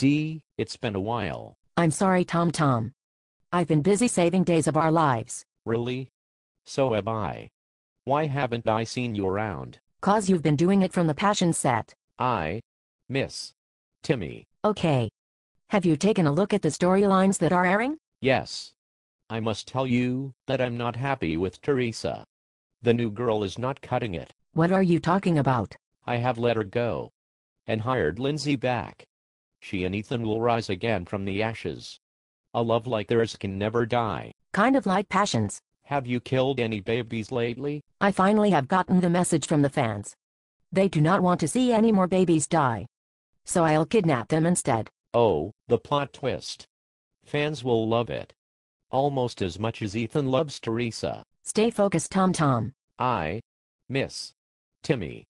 D, it's been a while. I'm sorry, Tom Tom. I've been busy saving days of our lives. Really? So have I. Why haven't I seen you around? Cause you've been doing it from the passion set. I miss Timmy. Okay. Have you taken a look at the storylines that are airing? Yes. I must tell you that I'm not happy with Theresa. The new girl is not cutting it. What are you talking about? I have let her go. And hired Lindsay back. She and Ethan will rise again from the ashes. A love like theirs can never die. Kind of like passions. Have you killed any babies lately? I finally have gotten the message from the fans. They do not want to see any more babies die. So I'll kidnap them instead. Oh, the plot twist. Fans will love it. Almost as much as Ethan loves Theresa. Stay focused, Tom Tom. I miss Timmy.